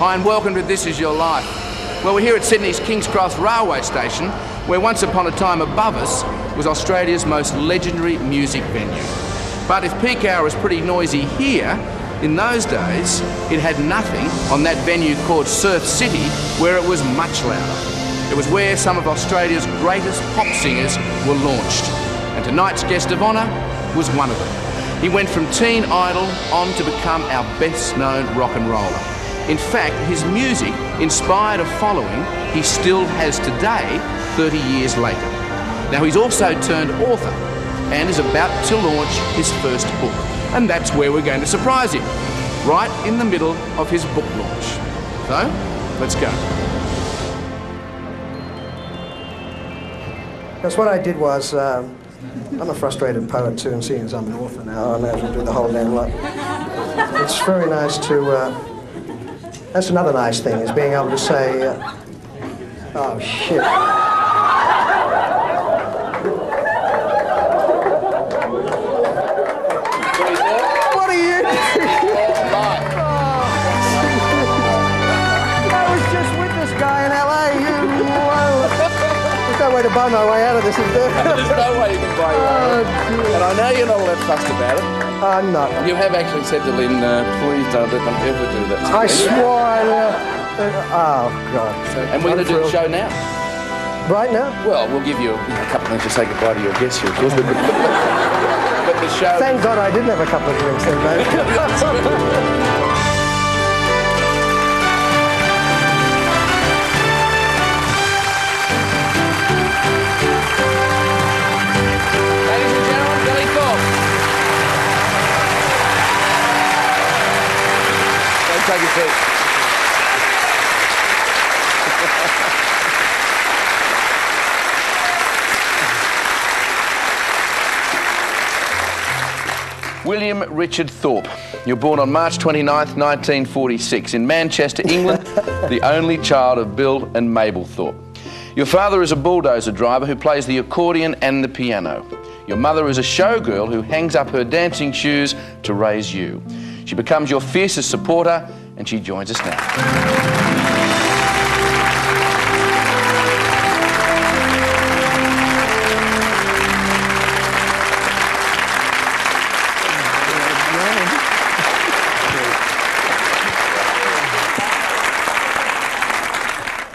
Hi, and welcome to This Is Your Life. Well, we're here at Sydney's King's Cross Railway Station, where once upon a time above us was Australia's most legendary music venue. But if peak hour is pretty noisy here, in those days it had nothing on that venue called Surf City, where it was much louder. It was where some of Australia's greatest pop singers were launched. And tonight's guest of honour was one of them. He went from teen idol on to become our best known rock and roller. In fact, his music inspired a following he still has today, 30 years later. Now, he's also turned author and is about to launch his first book. And that's where we're going to surprise him, right in the middle of his book launch. So, let's go. Because what I did was, um, I'm a frustrated poet too, and seeing as I'm an author now, I may as well do the whole damn lot. It's very nice to. Uh, that's another nice thing is being able to say, uh, "Oh shit." What are you? I was just with this guy in LA. There's no way to buy my way out of this, is there? There's no way you can buy your Oh. And I know you're not all that fussed about it. I'm not. You have actually said to Lynn, uh, please don't let them ever do that. I me." swore I. Uh, uh, oh, God. And we're going to do the show now. Right now? Well, we'll give you a, you know, a couple of minutes to say goodbye to your guests here, of course. But, but, but the show. Thank God I didn't have a couple of drinks then, mate. A. William Richard Thorpe. You're born on March 29th, 1946, in Manchester, England, the only child of Bill and Mabel Thorpe. Your father is a bulldozer driver who plays the accordion and the piano. Your mother is a showgirl who hangs up her dancing shoes to raise you. She becomes your fiercest supporter and she joins us now.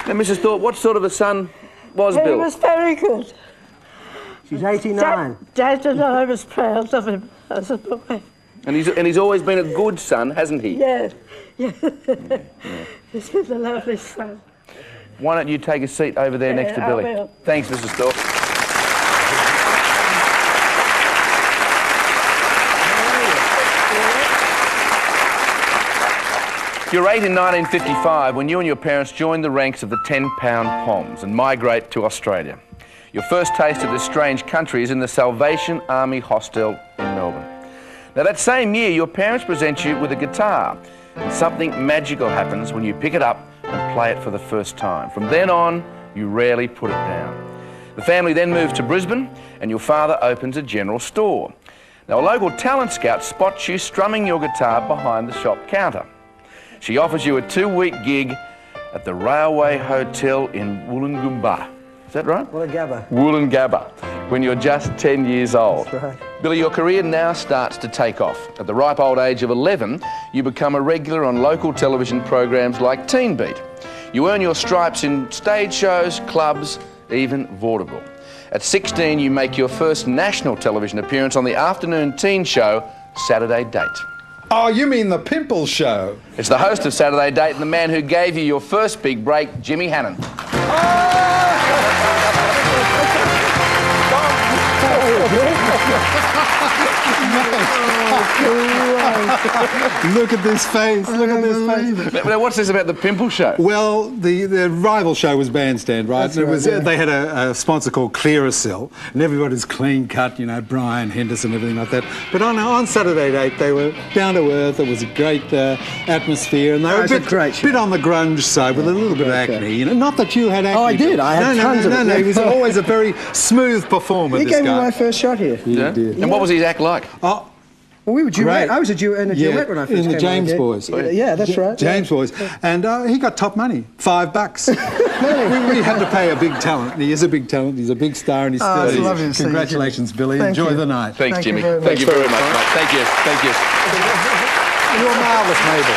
Now, Mrs. Thorpe, what sort of a son was He Bill? was very good. She's 89. Dad, Dad and I was proud of him as a boy. And he's, and he's always been a good son, hasn't he? Yeah, yeah. He's been a lovely son. Why don't you take a seat over there next to I Billy? will. Thanks, Mrs. Thorpe. You're eight in 1955 when you and your parents join the ranks of the 10 pound Poms and migrate to Australia. Your first taste of this strange country is in the Salvation Army hostel in. Now, that same year, your parents present you with a guitar, and something magical happens when you pick it up and play it for the first time. From then on, you rarely put it down. The family then moves to Brisbane, and your father opens a general store. Now, a local talent scout spots you strumming your guitar behind the shop counter. She offers you a two week gig at the Railway Hotel in Wollongumba. Is that right? What a. Woolloongabba, when you're just 10 years old. Right. Billy, your career now starts to take off. At the ripe old age of 11, you become a regular on local television programs like Teen Beat. You earn your stripes in stage shows, clubs, even vaudeville. At 16, you make your first national television appearance on the afternoon teen show, Saturday Date. Oh, you mean the Pimple Show? It's the host of Saturday Date and the man who gave you your first big break, Jimmy Hannan. Oh! Look at this face. Look at this face. Now, what's this about the Pimple Show? Well, the, the rival show was Bandstand, right? That's And it right, was, yeah. They had a, a sponsor called Clearasil, and everybody's clean cut, you know, Brian Henderson, everything like that. But on, on Saturday night, they were down to earth. It was a great uh, atmosphere, and they Oh, were a it's a bit, great bit on the grunge side with a little bit of acne. You know, not that you had acne. Oh, I did. I had no, tons no, of no, it. no, no. He was always a very smooth performer. He this gave me my first shot here. Yeah? Did. And what was his act like? Oh, Well, we were duet. Great. I was a duet in a Yeah, duet when I first in the came James along, Boys. Yeah, yeah, that's right. James Boys. And uh, he got top money, five bucks. we, we had to pay a big talent. He is a big talent. He's a big star and he's Oh, still it's is. lovely you, Congratulations, Billy. Thank Enjoy you. the night. Thanks, Thank Jimmy. very Thank you very much, mate. Thank you. Thank you. You're marvellous, Mabel.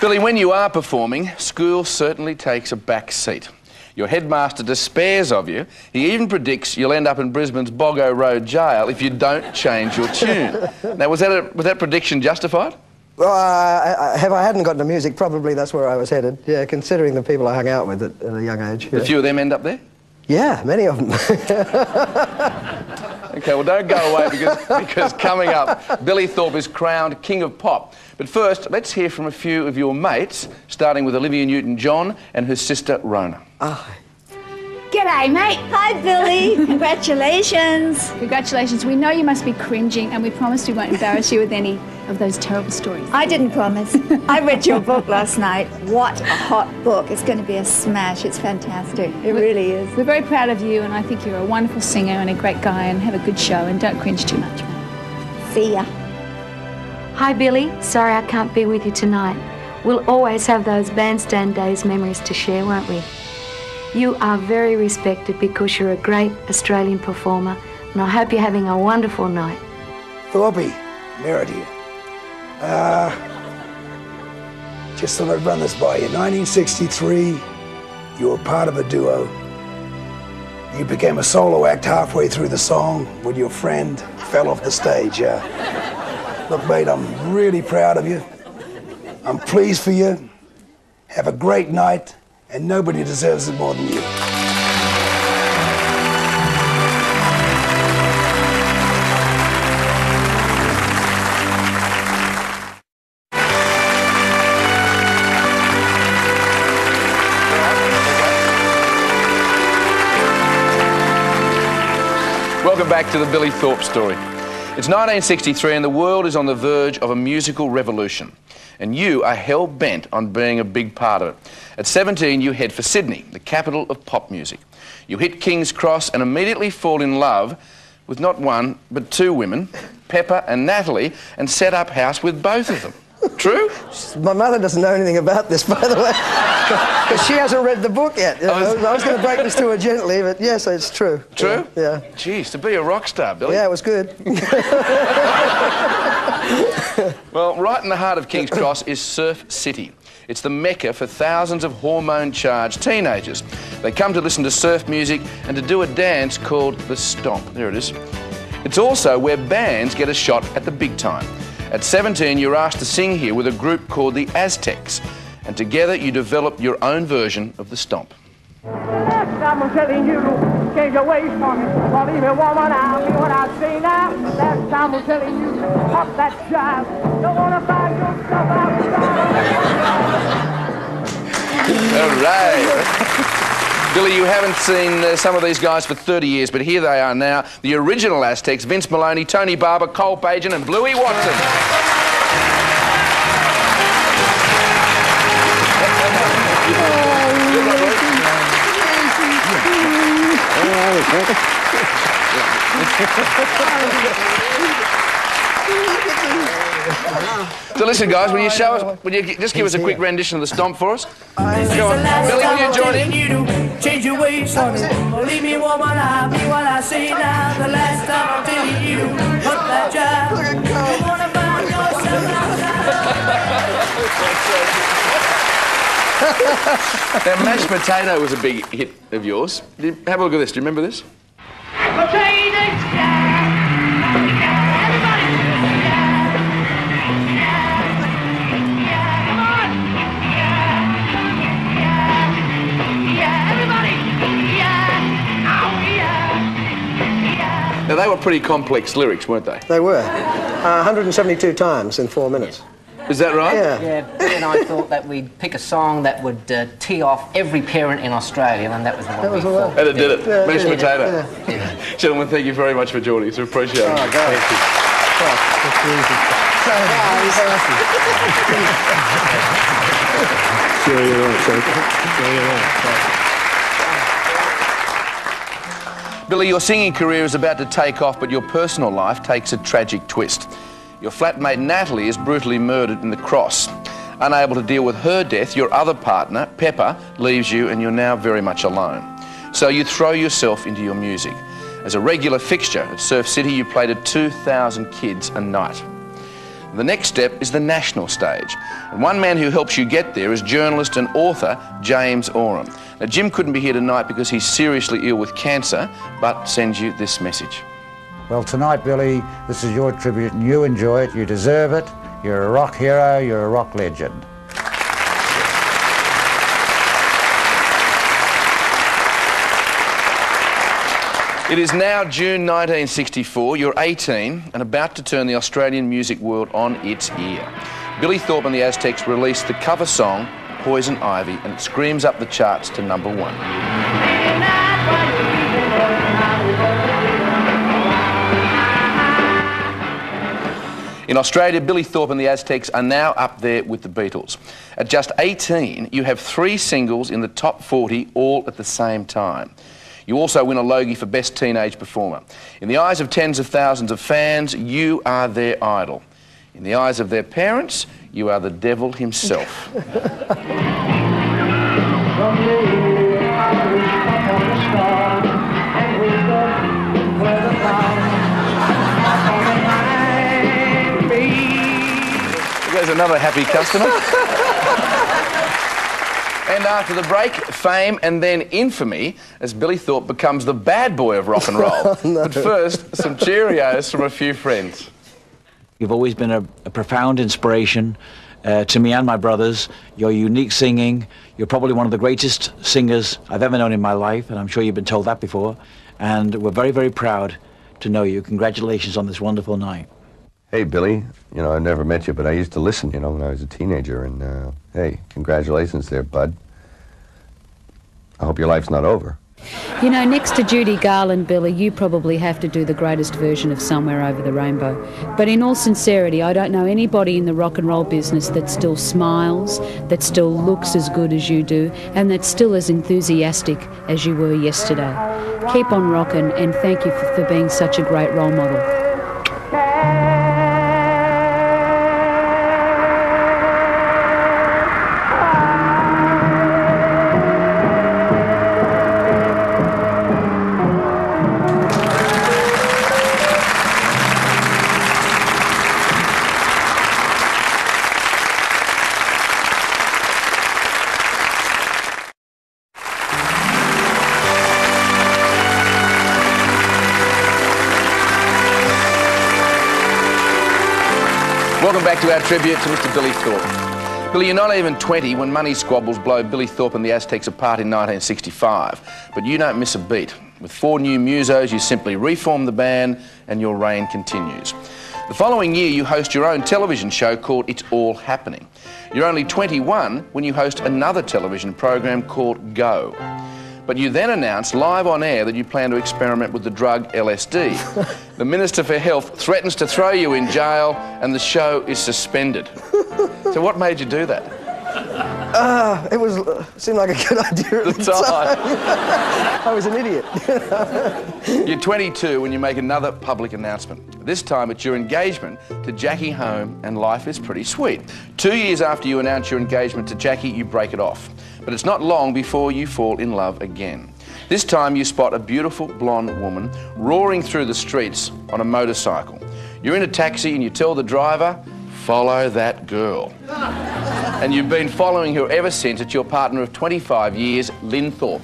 Billy, when you are performing, school certainly takes a back seat. Your headmaster despairs of you. He even predicts you'll end up in Brisbane's Boggo Road jail if you don't change your tune. now, was that, a, was that prediction justified? Well, if I hadn't gotten to music, probably that's where I was headed. Yeah, considering the people I hung out with at, at a young age. Yeah, A few of them end up there? yeah many of them. Okay, well, don't go away because, because coming up, Billy Thorpe is crowned King of Pop. But first, let's hear from a few of your mates, starting with Olivia Newton John and her sister Rona. Ah, G'day, mate. Hi, Billy. Congratulations. Congratulations. We know you must be cringing, and we promise we won't embarrass you with any of those terrible stories. I didn't promise. I read your book last night. What a hot book. It's going to be a smash. It's fantastic. It really is. We're very proud of you, and I think you're a wonderful singer and a great guy, and have a good show, and don't cringe too much. See ya. Hi, Billy. Sorry I can't be with you tonight. We'll always have those bandstand days memories to share, won't we? You are very respected because you're a great Australian performer, and I hope you're having a wonderful night. Thorpe, Merritt here. Uh, just thought I'd run this by you. 1963, you were part of a duo. You became a solo act halfway through the song when your friend fell off the stage. Uh, look, mate, I'm really proud of you. I'm pleased for you. Have a great night, and nobody deserves it more than you. Welcome back to the Billy Thorpe story. It's 1963 and the world is on the verge of a musical revolution. And you are hell bent on being a big part of it. At 17, you head for Sydney, the capital of pop music. You hit King's Cross and immediately fall in love with not one, but two women, Pepper and Natalie, and set up house with both of them. True? My mother doesn't know anything about this, by the way, because she hasn't read the book yet. you know. I was going to break this to her gently, but yes, it's true. True? Yeah. Jeez, to be a rock star, Billy. Yeah, it was good. Well, right in the heart of King's Cross is Surf City. It's the mecca for thousands of hormone-charged teenagers. They come to listen to surf music and to do a dance called the stomp. There it is. It's also where bands get a shot at the big time. At 17, you're asked to sing here with a group called the Aztecs, and together you develop your own version of the stomp. I'm telling you, change your ways for me. Believe me, woman, I mean what I say now. Last time I'm telling you, that jive. Don't wanna buy yourself outside. All right. Billy, you haven't seen uh, some of these guys for 30 years, but here they are now. The original Aztecs, Vince Melouney, Tony Barber, Col Baigent, and Bluey Watson. So listen, guys, will you show us, will you just give us a quick rendition of the stomp for us? Go on. Billy, will you join in? You change your ways me. Believe me, woman, I mean what I say now. The last time I'm telling you, pop that jive. Don't wanna buy yourself outside. Now, mashed potato was a big hit of yours. Have a look at this. Do you remember this? Now, they were pretty complex lyrics, weren't they? They were. Uh, 172 times in four minutes. Is that right? Yeah. Yeah, Billy and I thought that we'd pick a song that would uh, tee off every parent in Australia, and that was the one That was we the thought. And it did it. Yeah, mashed yeah, potato. yeah. Gentlemen, thank you very much for joining us. We appreciate it. Oh, God. Thank you. Billy, your singing career is about to take off, but your personal life takes a tragic twist. Your flatmate Natalie is brutally murdered in the cross. Unable to deal with her death, your other partner, Pepper, leaves you and you're now very much alone. So you throw yourself into your music. As a regular fixture at Surf City, you play to 2,000 kids a night. The next step is the national stage. And one man who helps you get there is journalist and author James Oram. Now, Jim couldn't be here tonight because he's seriously ill with cancer, but sends you this message. Well, tonight, Billy, this is your tribute and you enjoy it. You deserve it. You're a rock hero. You're a rock legend. It is now June 1964. You're 18 and about to turn the Australian music world on its ear. Billy Thorpe and the Aztecs released the cover song Poison Ivy and it screams up the charts to number one. In Australia, Billy Thorpe and the Aztecs are now up there with the Beatles. At just 18, you have three singles in the top 40 all at the same time. You also win a Logie for Best Teenage Performer. In the eyes of tens of thousands of fans, you are their idol. In the eyes of their parents, you are the devil himself. There's another happy customer. and after the break, fame and then infamy as Billy Thorpe becomes the bad boy of rock and roll. Oh, no. But first, some Cheerios from a few friends. You've always been a, a profound inspiration uh, to me and my brothers. Your unique singing, you're probably one of the greatest singers I've ever known in my life, and I'm sure you've been told that before. And we're very, very proud to know you. Congratulations on this wonderful night. Hey, Billy. You know, I've never met you, but I used to listen, you know, when I was a teenager. And, uh, hey, congratulations there, bud. I hope your life's not over. You know, next to Judy Garland, Billy, you probably have to do the greatest version of Somewhere Over the Rainbow. But in all sincerity, I don't know anybody in the rock and roll business that still smiles, that still looks as good as you do, and that's still as enthusiastic as you were yesterday. Keep on rocking, and thank you for, for being such a great role model. Our tribute to Mr. Billy Thorpe. Billy, you're not even 20 when money squabbles blow Billy Thorpe and the Aztecs apart in 1965. But you don't miss a beat. With four new musos, you simply reform the band and your reign continues. The following year, you host your own television show called It's All Happening. You're only 21 when you host another television program called Go. But you then announce live on air that you plan to experiment with the drug LSD. the Minister for Health threatens to throw you in jail and the show is suspended. so what made you do that? Uh, it was uh, seemed like a good idea at the, The time. time. I was an idiot. You're 22 when you make another public announcement. This time it's your engagement to Jackie Home and life is pretty sweet. Two years after you announce your engagement to Jackie, you break it off. But it's not long before you fall in love again. This time you spot a beautiful blonde woman roaring through the streets on a motorcycle. You're in a taxi and you tell the driver, follow that girl. and you've been following her ever since it's your partner of 25 years, Lynn Thorpe.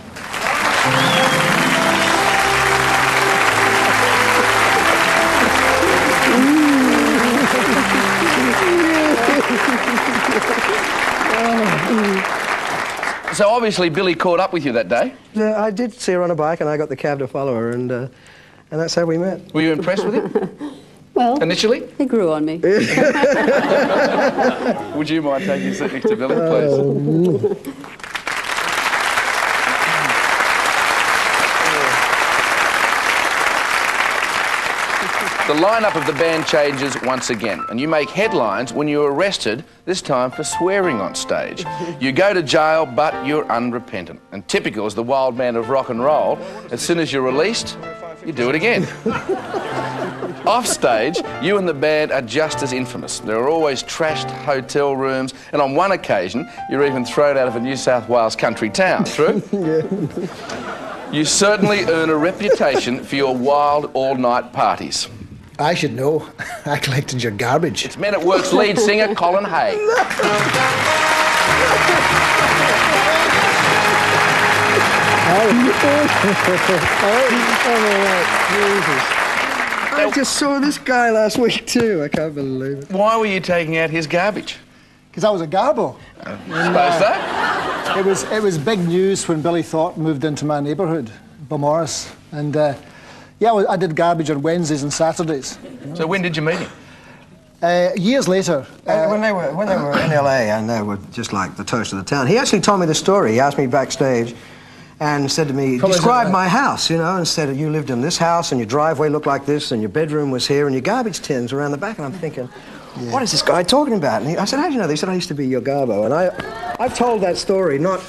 So obviously Billy caught up with you that day. Yeah, I did see her on a bike, and I got the cab to follow her, and uh, and that's how we met. Were you impressed with him Well, initially? he grew on me. Would you mind taking a seat next to Billy, please? The lineup of the band changes once again, and you make headlines when you're arrested, this time for swearing on stage. You go to jail, but you're unrepentant. And typical as the wild man of rock and roll, as soon as you're released, you do it again. Off stage, you and the band are just as infamous. There are always trashed hotel rooms, and on one occasion, you're even thrown out of a New South Wales country town. True? yeah. You certainly earn a reputation for your wild all-night parties. I should know. I collected your garbage. It's Men at Work's lead singer, Colin Hay. I just saw this guy last week too. I can't believe it. Why were you taking out his garbage? Because I was a garbo. Suppose so. It was it was big news when Billy Thorpe moved into my neighbourhood, Beaumaris, and uh, yeah, I did garbage on Wednesdays and Saturdays. So when did you meet him? Uh, years later. Uh, when they were when they were in LA and they were just like the toast of the town. He actually told me the story. He asked me backstage and said to me, Probably describe said, my house, you know, and said you lived in this house and your driveway looked like this and your bedroom was here and your garbage tins around the back. And I'm thinking, what is this guy talking about? And he, I said, how do you know? They said I used to be your garbo. And I, I've told that story not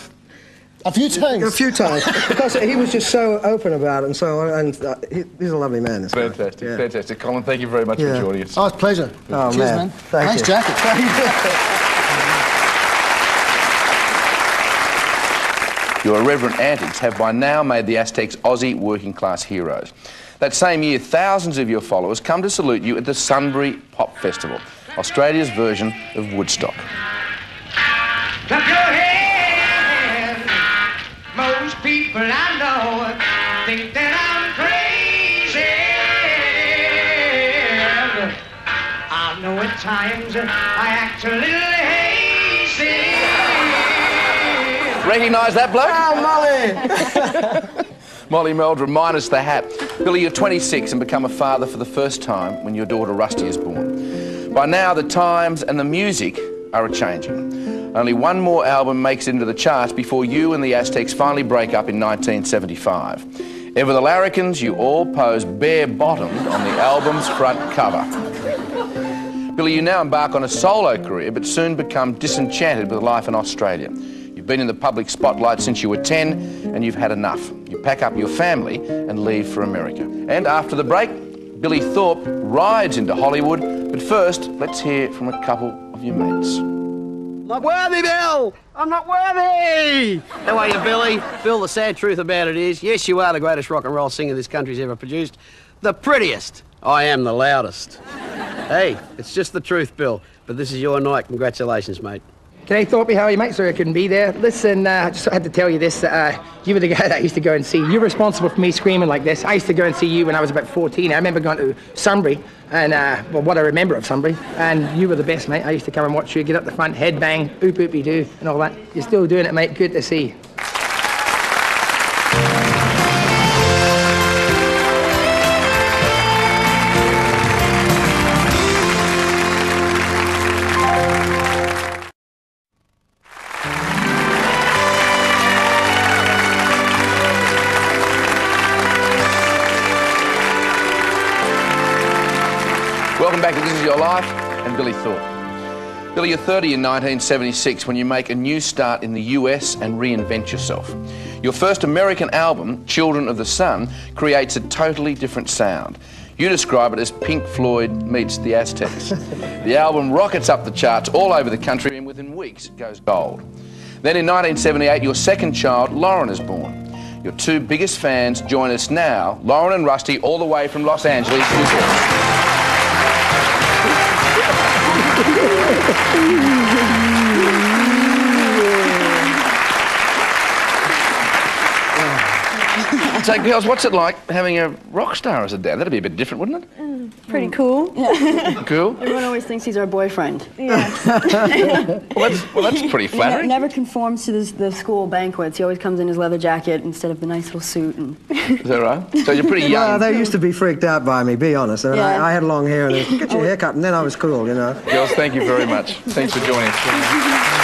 a few times. A few times because he was just so open about it and so and uh, he, he's a lovely man. This guy. Fantastic, Yeah. fantastic. Colin, thank you very much Yeah. for joining us. Oh, it's a pleasure. Oh, Cheers, man. man. Thank nice you. jacket. Your irreverent antics have by now made the Aztecs Aussie working class heroes. That same year, thousands of your followers come to salute you at the Sunbury Pop Festival, Australia's version of Woodstock. Most people I know think that I'm crazy. I know at times I act a little hazy. Recognise that bloke? Oh, Molly! Molly Meldrum, minus the hat. Billy, you're 26 and become a father for the first time when your daughter Rusty is born. By now, the times and the music are a-changing. Only one more album makes it into the charts before you and the Aztecs finally break up in 1975. Ever the Larrikins, you all pose bare-bottomed on the album's front cover. Billy, you now embark on a solo career, but soon become disenchanted with life in Australia. You've been in the public spotlight since you were 10, and you've had enough. You pack up your family and leave for America. And after the break, Billy Thorpe rides into Hollywood. But first, let's hear from a couple of your mates. I'm not worthy, Bill! I'm not worthy! How are you, Billy? Bill, the sad truth about it is, yes, you are the greatest rock and roll singer this country's ever produced. The prettiest. I am the loudest. hey, it's just the truth, Bill. But this is your night. Congratulations, mate. G'day, Thorpe. How you, mate? Sorry I couldn't be there. Listen, uh, I just had to tell you this. Uh, you were the guy that I used to go and see. You're responsible for me screaming like this. I used to go and see you when I was about 14. I remember going to Sunbury, and, uh, well, what I remember of Sunbury, and you were the best, mate. I used to come and watch you get up the front, headbang, oop oopy doo, and all that. You're still doing it, mate. Good to see you. Billy, you're 30 in 1976 when you make a new start in the US and reinvent yourself. Your first American album, Children of the Sun, creates a totally different sound. You describe it as Pink Floyd meets the Aztecs. the album rockets up the charts all over the country and within weeks it goes gold. Then in 1978, your second child, Lauren, is born. Your two biggest fans join us now, Lauren and Rusty, all the way from Los Angeles, New York. Ooh. So, girls, what's it like having a rock star as a dad? That'd be a bit different, wouldn't it? Mm, pretty cool. Cool. Everyone always thinks he's our boyfriend. Yeah. Well, that's, well, that's pretty He flattering. never conforms to this, the school banquets. He always comes in his leather jacket instead of the nice little suit. And Is that right? So you're pretty young. Well, they used to be freaked out by me, be honest. And Yeah. I, I had long hair and they said, get your oh. hair cut, and then I was cool, you know. Girls, thank you very much. Thanks for joining us.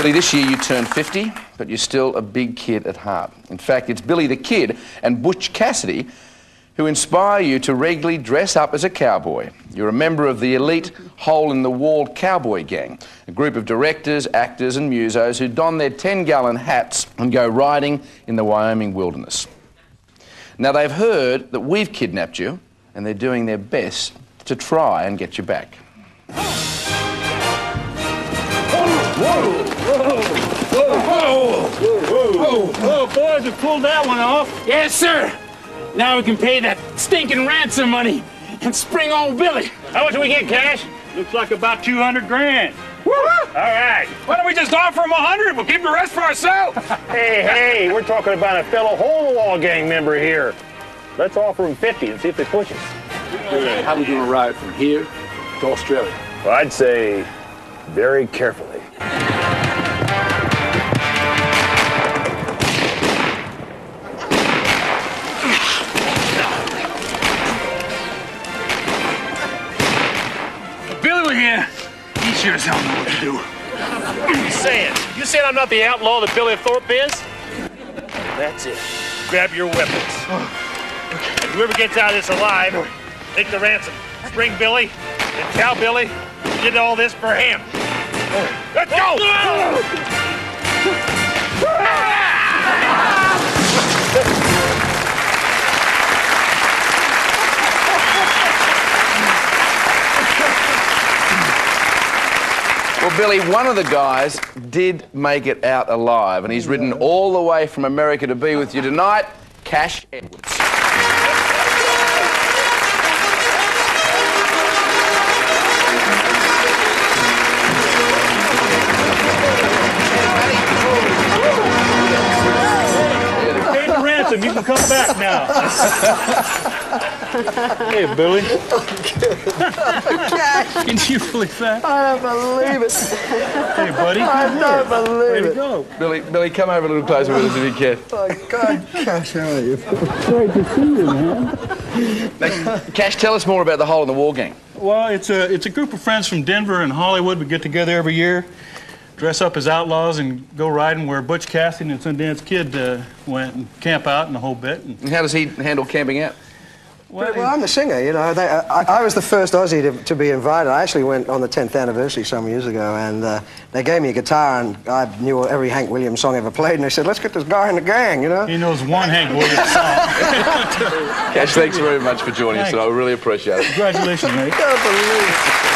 Billy, this year you turned 50, but you're still a big kid at heart. In fact, it's Billy the Kid and Butch Cassidy who inspire you to regularly dress up as a cowboy. You're a member of the elite Hole in the Wall Cowboy Gang, a group of directors, actors, and musos who don their 10 gallon hats and go riding in the Wyoming wilderness. Now, they've heard that we've kidnapped you, and they're doing their best to try and get you back. Whoa! Whoa! Whoa! Whoa! Whoa, boys, we pulled that one off. Yes, sir. Now we can pay that stinking ransom money and spring on Billy. How much do we get, Cash? Looks like about 200 grand. Woo! All right. Why don't we just offer him a hundred? We'll keep the rest for ourselves. Hey, hey, we're talking about a fellow hole wall gang member here. Let's offer him 50 and see if they push us. How are we gonna ride from here to Australia? Well, I'd say very carefully. Sure as hell know what to do. You saying? You saying I'm not the outlaw that Billy Thorpe is? That's it. Grab your weapons. Whoever gets out of this alive, take the ransom. Bring Billy and tell Billy you did all this for him. Let's go! Well, Billy, one of the guys did make it out alive, and he's ridden all the way from America to be with you tonight, Cash Edwards. Pay the ransom. You can come back now. hey, Billy. Can you believe that? I don't believe it. Hey, buddy. I come don't believe Way to it. go. Billy, Billy, come over a little closer with us if you can. Oh, God, Cash, how are you? Great to see you, man. Cash, tell us more about the Hole in the Wall gang. Well, it's a it's a group of friends from Denver and Hollywood. We get together every year, dress up as outlaws, and go riding where Butch Cassidy and Sundance Kid uh, went and camp out and the whole bit. And, And how does he handle camping out? Well, I'm the singer, you know. They, I, I was the first Aussie to, to be invited. I actually went on the 10th anniversary some years ago, and uh, they gave me a guitar, and I knew every Hank Williams song ever played, and they said, let's get this guy in the gang, you know? he knows one Hank Williams song. Cash, thanks very much for joining us, and I really appreciate it. Congratulations, mate.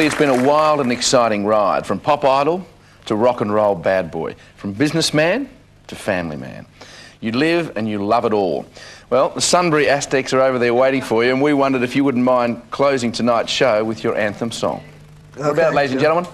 Billy, it's been a wild and exciting ride from pop idol to rock and roll bad boy, from businessman to family man. You live and you love it all. Well, the Sunbury Aztecs are over there waiting for you, and we wondered if you wouldn't mind closing tonight's show with your anthem song. What about, ladies and gentlemen?